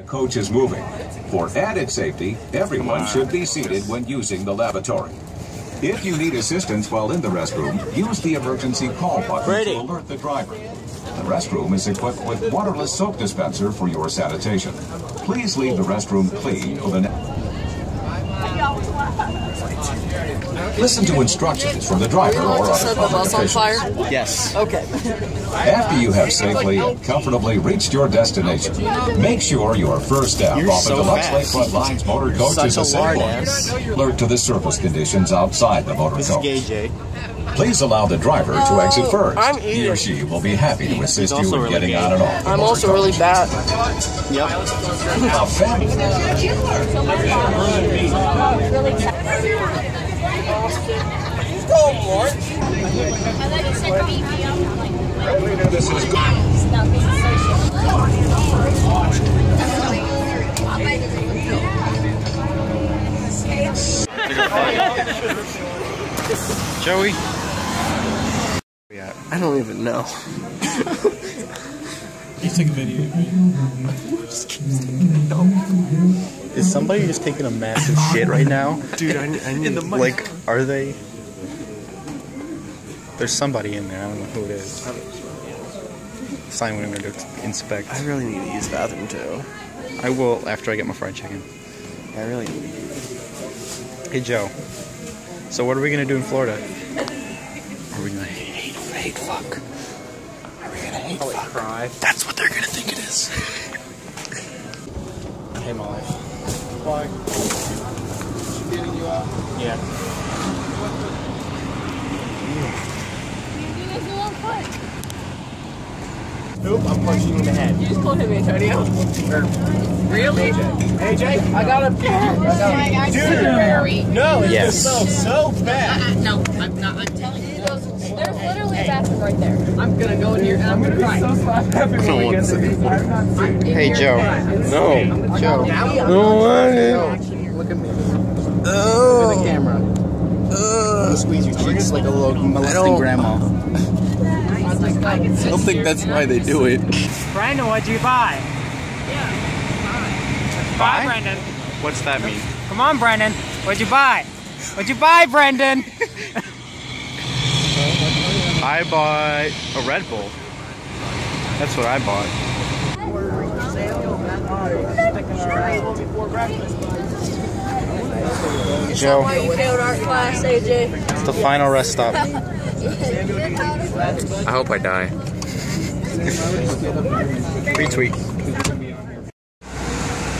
The coach is moving. For added safety, everyone should be seated when using the lavatory. If you need assistance while in the restroom, use the emergency call button Brady. to alert the driver. The restroom is equipped with waterless soap dispenser for your sanitation. Please leave the restroom clean for the next. Listen to instructions from the driver or other Set the public bus on officials. fire? Yes. Okay. After you have safely and comfortably reached your destination, make sure your first step You're off so the Deluxe fast. Lakefront Lines motor coach Such is a a safe one. Alert to the surface conditions outside the motor This is coach. Gay Please allow the driver to oh, exit first. I'm He or she will be happy to assist you in really getting gay. on and off. the I'm motor also coach. really bad. Yep. A family Joey. I don't even know. You took a video. Is somebody just taking a massive shit right now? Dude, I, I need the Like, are they? There's somebody in there. I don't know who it is. Sign when I'm going to inspect. I really need to use the bathroom too. I will after I get my fried chicken. I really need to use Hey Joe. So what are we gonna do in Florida? Are we gonna hate, hate fuck? Are we gonna hate fuck? cry. That's what they're gonna think it is. hey my life. Why? She getting you out? Yeah. Nope, I'm punching you in the head. You just called him Antonio. Er, really? AJ? I got a Dude! No, it Yes. just smells so bad. Uh-uh, no, I'm not. I'm telling you. There's literally bathroom right there. I'm gonna go in here and I'm gonna cry. Hey Joe. No. Joe. No. Look at me. Oh. Look at the camera. Uh, squeeze your cheeks like a little molesting grandma. I don't think that's why they do it. Brandon, what'd you buy? Yeah, buy, Brendan. What's that mean? Come on, Brendan. What'd you buy? What'd you buy, Brendan? I bought a Red Bull. That's what I bought. Joe, Why you failed art class, AJ? it's the final rest stop. I hope I die. Retweet.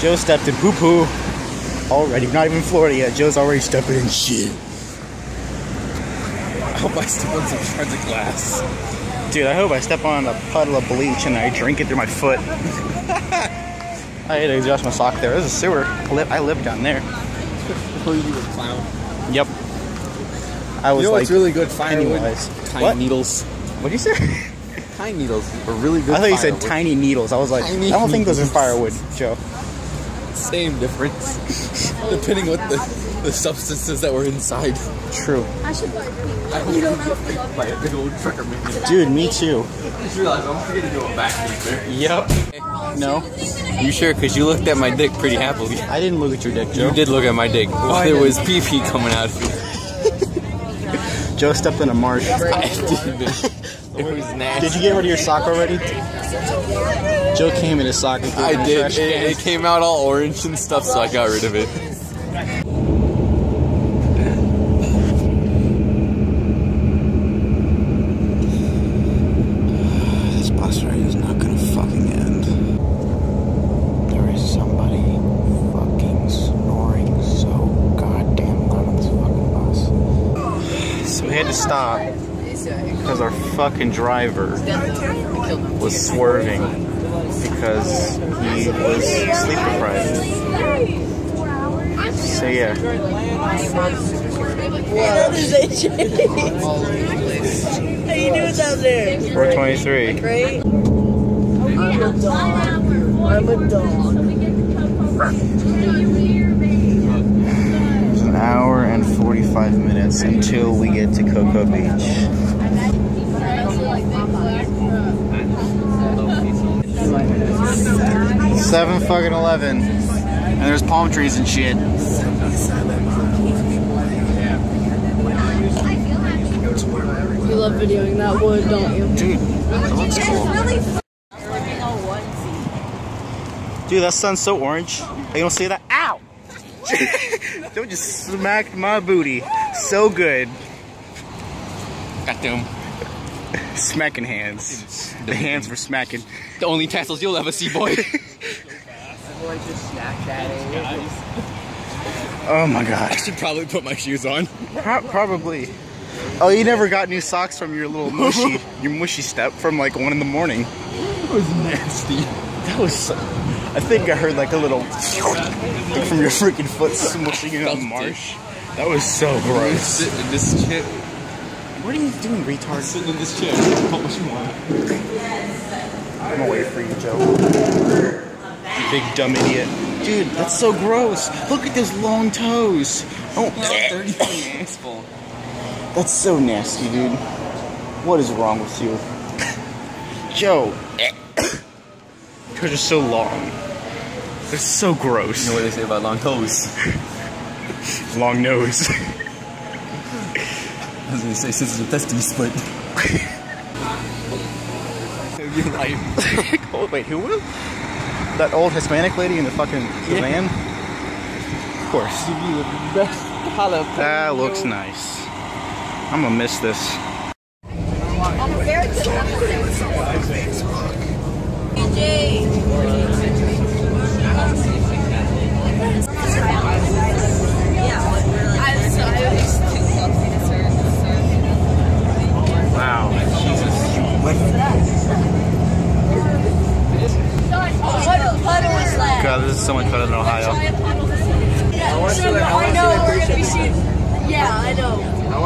Joe stepped in poo poo. Already, not even Florida yet. Joe's already stepping in shit. I hope I step on some shards of glass. Dude, I hope I step on a puddle of bleach and I drink it through my foot. I had to adjust my sock there. There's a sewer. I live, I live down there. Who you a clown? Yep. I was You know like, what's really good firewood? Tiny What? needles. What'd you say? Tiny needles are really good I thought you said tiny needles. I was like, Tiny I don't think those are firewood, Joe. Same difference. Depending what the, the substances that were inside. True. I hope you don't buy a big old trucker minion. Dude, me too. I just realized I'm gonna do a backflip there. Yep. No, You sure? Because you looked at my dick pretty happily. I didn't look at your dick, Joe. You did look at my dick while there was pee pee coming out of it. Joe stepped in a marsh. I did. It was nasty. Did you get rid of your sock already? Joe came in his sock and threw it in I the did. trash It, can. it came out all orange and stuff, so I got rid of it. This bus ride is not gonna fucking end. There is somebody fucking snoring so goddamn loud on this fucking bus. So we had to stop because driver was swerving because he was sleep deprived. So yeah. That is AJ. How you doing down there? 423. Great. I'm a dog. I'm a dog. It's an hour and 45 minutes until we get to Cocoa Beach. 7 fucking 11. And there's palm trees and shit. You love videoing that wood, don't you? Dude, that looks cool. Dude, that sun's so orange. You don't see that? Ow! don't just smack my booty. So good. Got them. Smacking hands. The hands were smacking. The only tassels you'll ever see, boy. Oh my god. I should probably put my shoes on. Pro- probably. Oh, you never got new socks from your little mushy, your mushy step from like one in the morning. It was nasty. That was. So, I think I heard like a little from your freaking foot smushing in a Felt marsh. That was so gross. Sitting in this chair. What are you doing, retard? Sitting in this chair. Put my shoe on. I'm gonna wait for you, Joe. You big dumb idiot. Dude, that's so gross. Look at those long toes. Oh, Dirty fucking asshole. that's so nasty, dude. What is wrong with you? Joe. Toes are so long. They're so gross. You know what they say about long toes? Long nose. I was gonna say sensitive testes, but. You're lying. oh, wait, who will? That old Hispanic lady in the fucking van? Of course. That looks nice. I'm gonna miss this. Wow. God, this is so much better than Ohio. I know. Yeah, I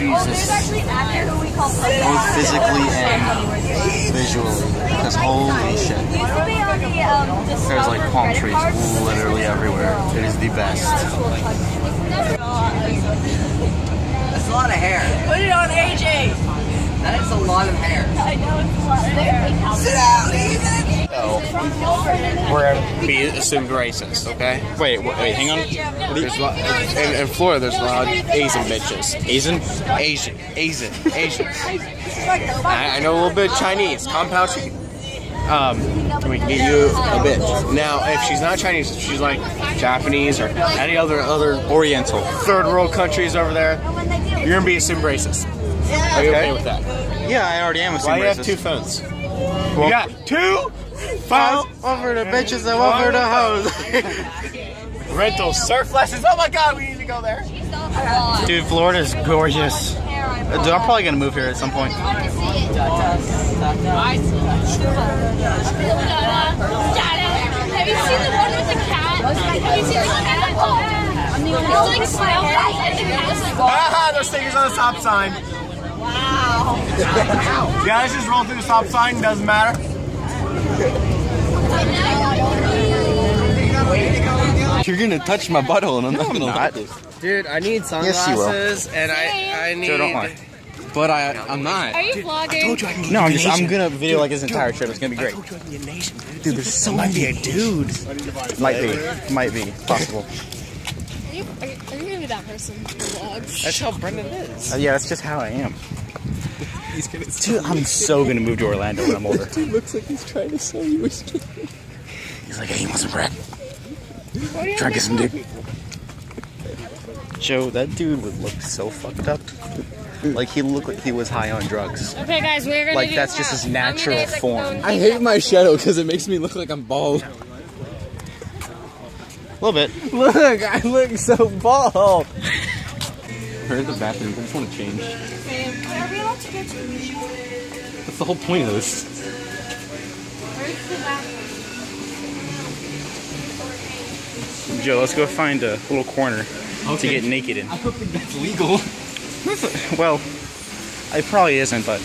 Jesus. Both physically and visually. Because holy shit. There's like palm trees literally everywhere. It is the best. That's a lot of hair. Put it on AJ. That is a lot of hair. I know we're be assumed racist, okay? Wait, wait, wait hang on. There's a lot, in, in Florida, there's a lot of Asian bitches. Asian? Asian. Asian. Asian. I, I know a little bit of Chinese. Compound chicken. Um, we can get you a bitch. Now, if she's not Chinese, if she's like Japanese or any other other Oriental. third world countries over there, you're gonna be assumed racist. Are you okay with that? Yeah, I already am a Why you have two phones? You got two phones. Over the bitches and over the hoes. Rental surf lessons. Oh my god, we need to go there. Dude, Florida's gorgeous. Uh, Dude, I'm probably gonna move here at some point. Have you seen the one with the cat? Have you seen the cat? It's like smiling and the cat's like, Ah, there's stickers on the stop sign. Wow. yeah, let's just roll through the stop sign. Doesn't matter. You're gonna touch my butthole and I'm not gonna not. like this. Dude, I need sunglasses Yes, you will. and I I need. Joe, don't lie. But I, I'm not. Are you vlogging? No, I'm just I'm gonna video like this entire trip. It's gonna be great. Dude, there's so many a dude. Might be, might be possible. Are you, are you, are you gonna be that person who vlogs? That's how Brendan is. Uh, yeah, that's just how I am. Dude, I'm so gonna move to Orlando when I'm older. He looks like he's trying to sell you his He's like, hey, you want some bread? Try to get some dick. Joe, that dude would look so fucked up. Like he looked like he was high on drugs. Okay, guys, we're gonna Like do that's just his natural gonna form. I hate my shadow because it makes me look like I'm bald. A little bit. Look, I look so bald. Where's the bathroom? I just want to change. That's the whole point of this. Joe, let's go find a little corner. to get naked in. I don't think that's legal. Well, it probably isn't, but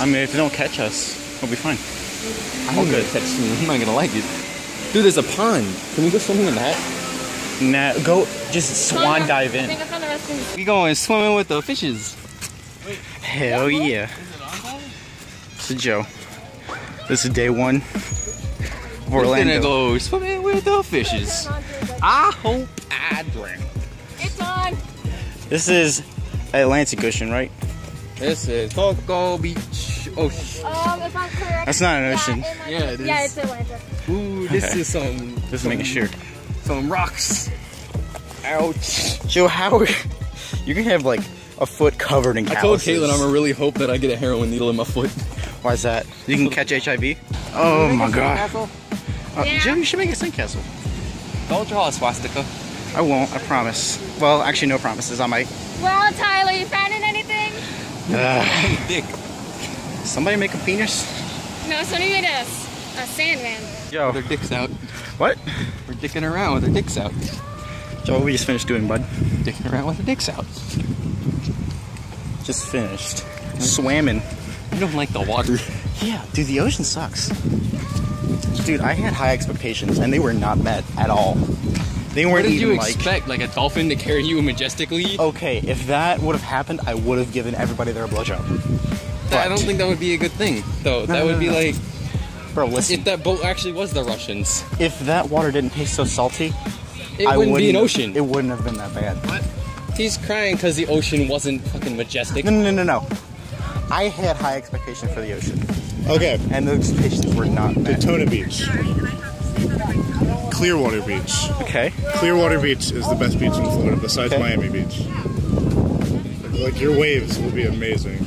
I mean, if they don't catch us, we'll be fine. I'm not gonna catch you. I'm not gonna like it. Dude, there's a pond. Can we go swimming in that? Nah, go just swan dive I in. think I found the restroom. We going swimming with the fishes. Hell yeah. This is Joe. This is day one of We're gonna Orlando. go swimming with the fishes. I hope I drown. It's on. This is Atlantic Ocean, right? This is Cocoa Beach Ocean. Um, if I'm correct. That's not an ocean. it might Yeah, it is. it Yeah, is. it's Atlanta. Ooh, this Okay. is some Just making sure. some rocks. Ouch. Joe, how you're gonna have like a foot covered in I told Caitlin I'm gonna really hope that I get a heroin needle in my foot. Why is that? You can catch HIV. Oh my god. Uh, Yeah. Joe, you should make a sandcastle. Don't draw a swastika. I won't. I promise. Well, actually, no promises. I might. Well, Tyler, you finding anything? Ugh. Dick. somebody make a penis. No, somebody made a, a sandman. Joe. Their dicks out. What? We're dicking around with their dicks out. Joe, what we just finished doing, bud? Dicking around with their dicks out. Just finished. Swamming. You don't like the water. Yeah, dude, the ocean sucks. Dude, I had high expectations, and they were not met at all. They weren't What did you like. expect? Like a dolphin to carry you majestically? Okay, if that would have happened, I would have given everybody their blowjob. I don't think that would be a good thing, though. that no, would no, be no. like Bro, listen. if that boat actually was the Russians. If that water didn't taste so salty, It I wouldn't be an ocean. It wouldn't have been that bad. He's crying because the ocean wasn't fucking majestic. No, no, no, no, no. I had high expectations for the ocean, Okay, and those expectations were not met. Daytona Beach. Clearwater Beach. Okay. Clearwater Beach is the best beach in Florida besides Okay. Miami Beach. Like your waves will be amazing.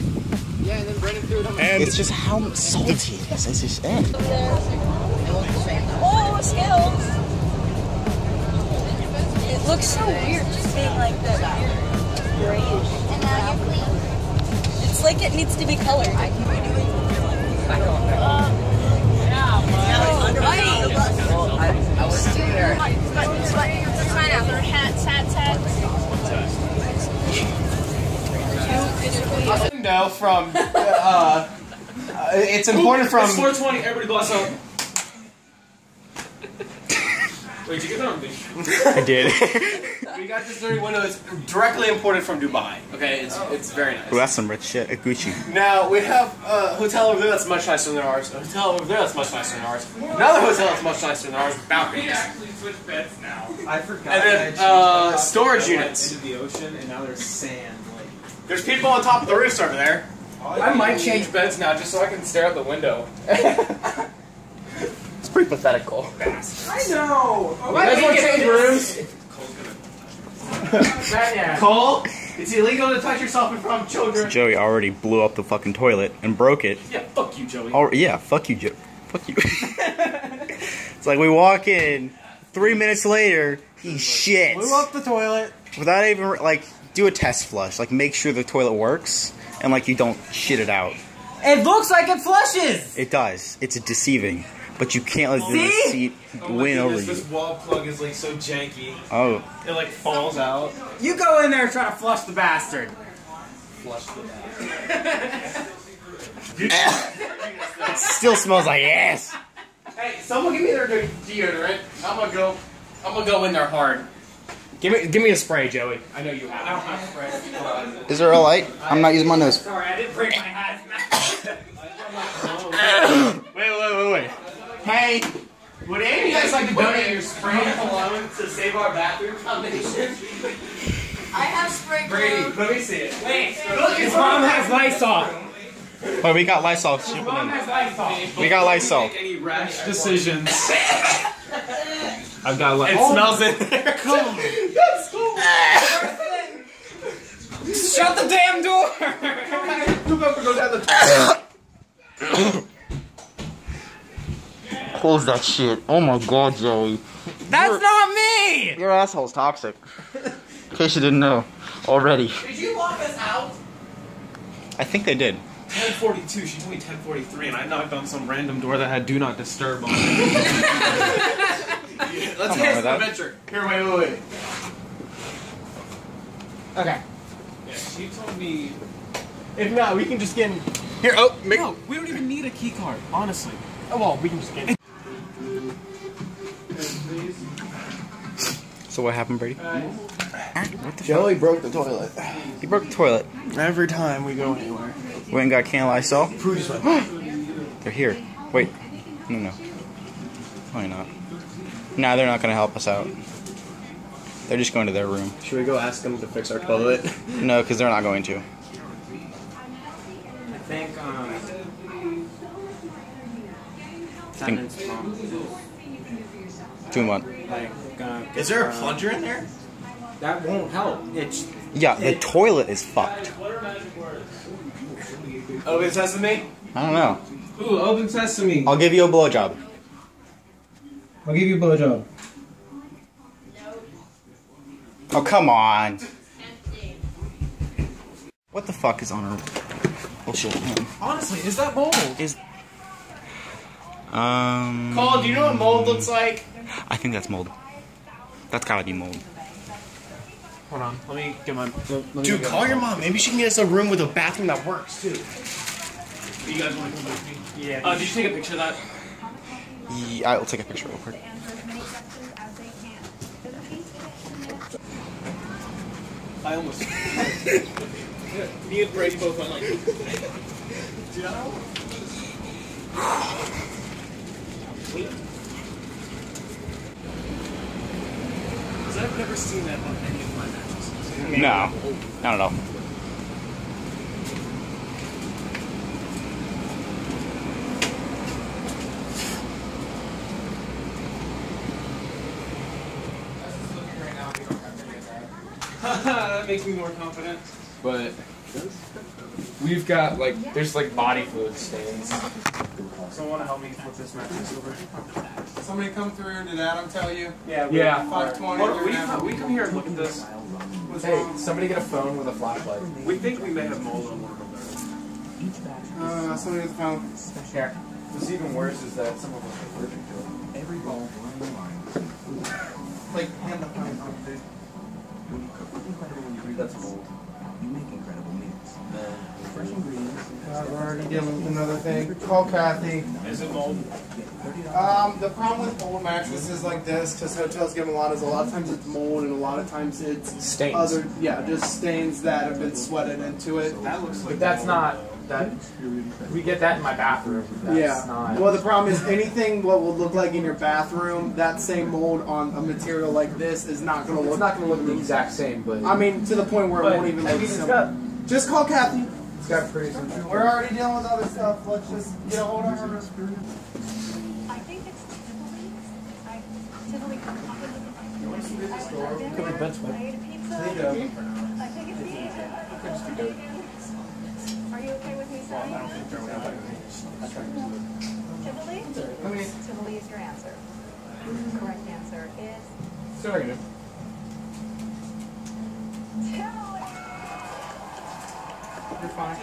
Yeah, and then Brendan threw it on And It's just how salty it is. It's just eh. Oh, skills. It looks so weird just being like that grayish. And now you're clean. It's like it needs to be colored. Yeah, man. Oh, I was too here. Hats, hats, hats. No, from uh, uh, it's important from. 420, everybody bless up. Wait, did you get that on video? I did. we got this dirty window. It's directly imported from Dubai. Okay, it's it's very nice. Well, that's some rich shit. A Gucci. Now we have a hotel over there that's much nicer than ours. A hotel over there that's much nicer than ours. Another hotel that's much nicer than ours. Balconies. actually switched beds now. I forgot. And then, I changed uh, storage units. Into the ocean, and now there's sand. Like There's people on top of the roofs over there. I might change beds now just so I can stare out the window. it's pretty pathetical. I know. You guys want to change rooms? Cole, it's illegal to touch yourself in front of children. Joey already blew up the fucking toilet and broke it. Yeah, fuck you, Joey. Oh yeah, fuck you, Joey. Fuck you. it's like we walk in, three minutes later, he shits. blew up the toilet. Without even like do a test flush, like make sure the toilet works and like you don't shit it out. It looks like it flushes. It does. It's deceiving, but you can't let the See? seat Oh win over goodness, you. This wall plug is like so janky. Oh, It like falls out. You go in there trying to flush the bastard. Flush the it still smells like ass. Hey, someone give me their de- deodorant. I'm gonna go. I'm gonna go in there hard. Give me, give me a spray, Joey. I know you have. I don't have spray. Is there a light? I'm not using my nose. Sorry, I didn't bring my hat. wait, wait, wait, wait. Hey, would any of you guys like to donate your spray cologne to save our bathroom foundation? I have spray Brady, let me see it. Wait, look, His mom has Lysol. Oh, we got Lysol. shipping Mom has Lysol. We got Lysol. Make any rash decisions. I've got like. It smells in there. That's cool. Shut the damn door. Whoever goes down the Close that shit. Oh my god, Joey. That's not me. Your asshole's toxic. In case you didn't know already. Did you lock us out? I think they did. 1042. She told me 1043, and I knocked on some random door that had "Do Not Disturb" on it. Let's Come on get with some that. adventure. Here, wait, wait, wait. Okay. Yeah, she told me. If not, we can just get in. Here, oh, make. No, we don't even need a key card, honestly. Oh, well, we can just get in. So what happened, Brady? Joey broke the toilet. He broke the toilet. Every time we go anywhere. Went and got can Lysol. Prue just went. They're here. Wait. No, no. Probably not. Nah, they're not gonna help us out. They're just going to their room. Should we go ask them to fix our toilet? No, because they're not going to. I think, um. Think- Two months. Like, uh, Is there a plunger in there? That won't help. It's. Yeah, the toilet is fucked. Open sesame? I don't know. Ooh, open sesame. I'll give you a blowjob. I'll give you a blowjob. Oh, come on. What the fuck is on her? Oh shit. Honestly, is that mold? on. Is um. Cole, do you know what mold looks like? I think that's mold. That's gotta be mold. Hold on, let me get my. Let me Dude, get call my- your mom. Maybe she can get us a room with a bathroom that works too. You guys want to come with me? Yeah. Uh, did you take a picture of that? Yeah, I'll take a picture real quick. I almost. Me and Brady both went like. Because I've never seen that on any of my mattresses. No, not at all. that makes me more confident. But we've got like there's like body fluid stains. Someone want to help me flip this mattress over? Somebody come through, did Adam tell you? Yeah. Yeah. 520, Hold we, come, we come here and look at this. Hey, somebody get a phone with a flashlight. We think we may have mold on one of them. Uh, somebody with the phone. Here. What's even worse is that some of us are allergic to it. Every ball Like, hand the phone on food. When you cook with incredible when you breathe, that's mold. You make incredible meals. Fresh ingredients. Uh, we're already dealing with another thing. Call Kathy. Is it mold? Um, the problem with old mattresses like this, because hotels give them a lot, is a lot of times it's mold and a lot of times it's Stains. Other, yeah, just stains that have been sweated into it. That looks like But that's mold. not that. We get that in my bathroom. That's yeah. not. Well, the problem is anything what will look like in your bathroom, that same mold on a material like this is not going to look. it's look. not gonna look the exact same, but I mean, to the point where it won't even I look mean, it's similar. Just call Kathy. it's got pretty some. We're already dealing with other stuff. Let's just get a hold of her. I think it's Tivoli. I Tivoli. Could be bench I ate a pizza. I think it's pizza. Are you okay with me saying? Tivoli? Tivoli is your answer. Correct answer is Sorry. Tivoli. You're fine.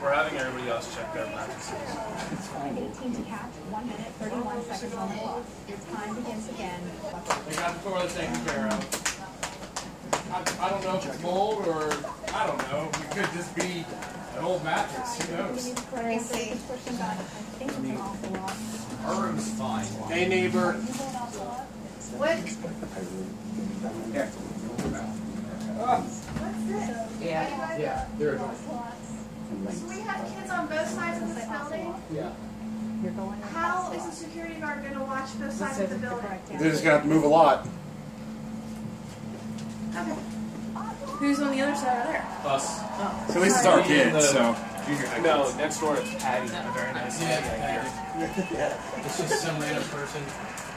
We're having everybody else check their mattresses. 18 to catch, 1 minute, 31 seconds on the clock. Your time begins again. We got the toilet taken care of. I, I don't know if it's mold or I don't know. It could just be an old mattress. Who knows? Crazy. I think it's an awful lot. Our room's fine. Hey neighbor. What? Here. Yeah. Yeah, there it is. So we have kids on both sides of this building. Yeah. You're going How is the security guard gonna watch both sides of the building? They're just gonna have to move a lot. Okay. Who's on the other side over there? Us. Oh. So this is our kids, so. No, next door it's Patty. A very nice lady. I yeah. It's just some random person.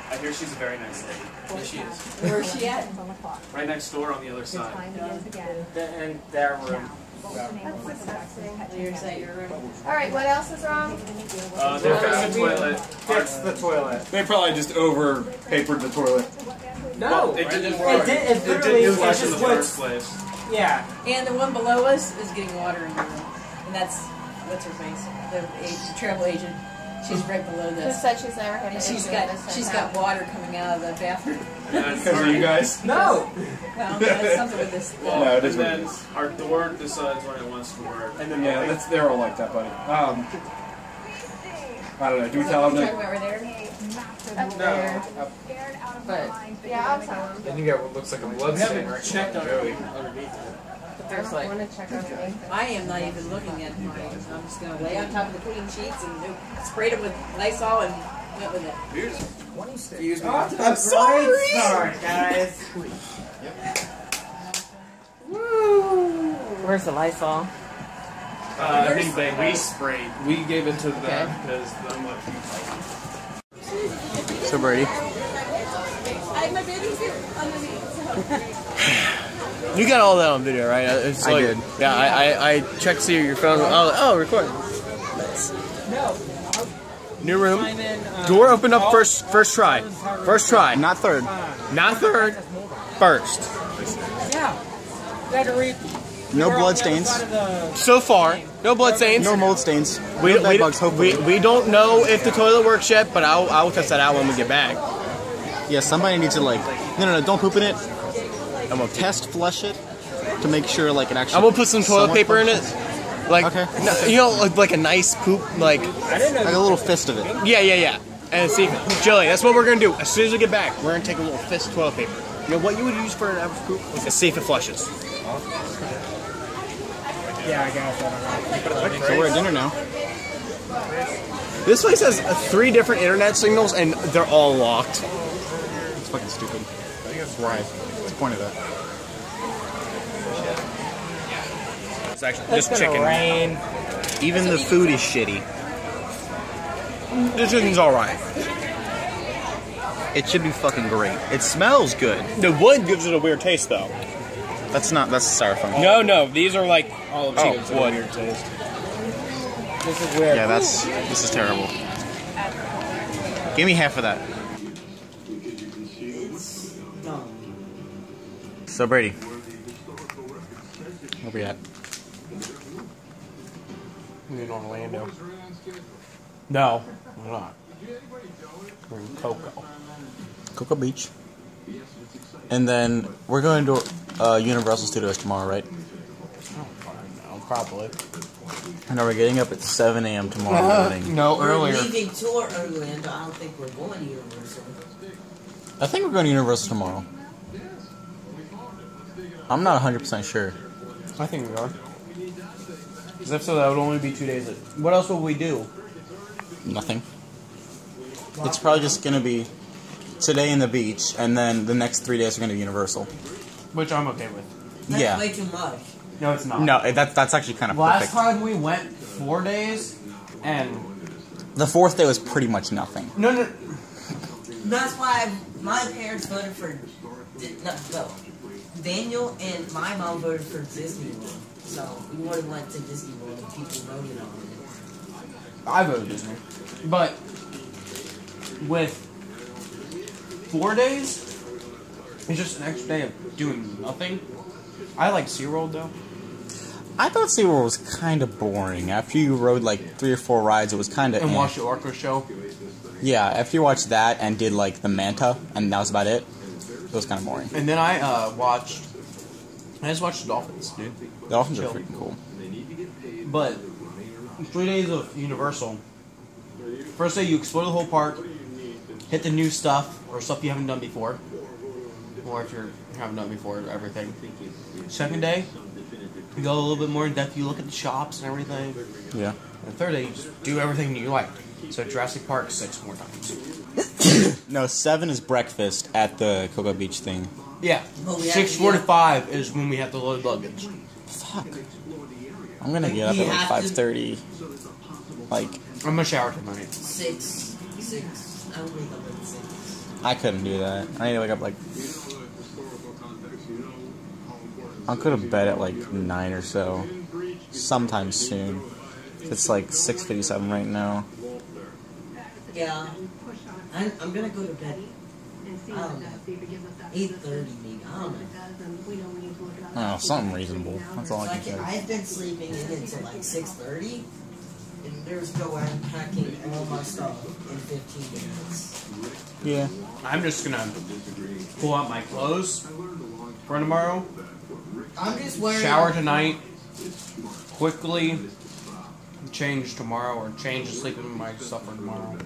I hear she's a very nice lady. Yeah, she is. Where's she at? on the clock. Right next door on the other Your side. time begins again. In their room. What was the name of disgusting? You're saying your room. All right, what else is wrong? Uh, they're fixing the toilet. Fix the toilet. They probably just over papered the toilet. No. It didn't It work. did- it It literally- didn't it flush in just the first place. Yeah. And the one below us is getting water in the room. And that's, what's her face? The, the travel agent. She's right below Who this. said she's never had And an she's issue got with this she's and got water coming out of the bathroom. That's Because of you guys? No. Well, that's something with this. Well, No, it is and it then our door decides when it wants to work. And then yeah, that's they're all like that, buddy. Um, I don't know. Do we tell them Talking about right there. Up there. But yeah, I'll tell him. Then you got what looks like a blood We stain haven't right checked now. on Joey. underneath it. But I don't like want to check underneath. I am not even looking at mine. I'm just gonna lay on top of the clean sheets and do- sprayed it with Lysol and went with it. Excuse me. I'm sorry. Sorry, guys. Woo. Where's the Lysol? Uh, I think they We sprayed. We gave it to them Okay. because I'm like, So Brady, my baby's here underneath. you got all that on video, right? It's I did. Yeah, I, I, I checked to see your phone. Oh, oh, recording. New room. Door opened up first, first try. First try. Not third. Not third. First. Yeah. Better. No blood stains. So far, no blood stains. No mold stains. We, no we, bugs, hopefully. we, we don't know if the toilet works yet, but I'll, I'll test that out when we get back. yeah, somebody needs to like. No, no, no. Don't poop in it. I'm gonna test flush it to make sure like it actually. I'm gonna put some toilet paper in it. Like, Okay. no, you know, like, like a nice poop, like, Like a little fist of it. yeah, yeah, yeah. And see, Joey, that's what we're gonna do. As soon as we get back, we're gonna take a little fist of toilet paper. You know what you would use for an average poop? Like a safe it flushes. Yeah, I got that. So we're at dinner now. This place has uh, three different internet signals, and they're all locked. It's fucking stupid. Why? What's the point of that? It's actually It's just chicken. rain. Even the food is shitty. The chicken's all right. It should be fucking great. It smells good. The wood gives it a weird taste, though. That's not. That's styrofoam. No, no, these are like all Oh, chickens. wood. weird taste. This is weird. Yeah, that's. This is terrible. Give me half of that. So Brady, where we at? We're in Orlando. No, we're not. We're in Cocoa. Cocoa Beach. And then we're going to uh, Universal Studios tomorrow, right? No, probably. And are we getting up at 7 a.m. tomorrow morning? No, We're earlier. leaving to Orlando. I don't think we're going to Universal. I think we're going to Universal tomorrow. I'm not 100% sure. I think we are. Because if so, that would only be two days. What else will we do? Nothing. It's probably just going to be today in the beach, and then the next three days are going to be Universal. Which I'm okay with. That's Yeah. way too much. No, it's not. No, it- that, that's actually kind of Last perfect. time we went four days, and The fourth day was pretty much nothing. no, no, That's why my parents voted for. Di- No, no. Daniel and my mom voted for Disney World. So we would have went to Disney World if people voted on it. I voted Disney. But with four days, it's just an extra day of doing nothing. I like SeaWorld though. I thought SeaWorld was kind of boring. After you rode like three or four rides, it was kind of. And watch the Orca show. Yeah, after you watched that and did like the Manta, and that was about it, it was kind of boring. And then I uh, watched. I just watched the Dolphins, dude. The Dolphins are freaking cool. But three days of Universal. First day you explore the whole park, hit the new stuff or stuff you haven't done before, or if you're you haven't done before, everything. Second day, you go a little bit more in depth. You look at the shops and everything. Yeah. And third day, you just do everything you like. So Jurassic Park six more times. No, seven is breakfast at the Cocoa Beach thing. Yeah, But we have- six forty-five is when we have to load luggage. Fuck. I'm gonna get up at like have five to- thirty. Like I'm gonna shower tonight. Six. Six. I wake up at six. I couldn't do that. I need to wake up like. I'll go to bed at like nine or so, sometime soon. It's like six fifty-seven right now. Yeah. I'm, I'm gonna go to bed. I know. Eight thirty maybe. I don't know. Oh, something reasonable. That's all I can say. I've been sleeping in until like six thirty. And there's no way I'm packing all my stuff in 15 minutes. Yeah. I'm just gonna pull out my clothes for tomorrow. I'm just wearing Shower tonight. Quickly change tomorrow, or change to sleep in my stuff for tomorrow.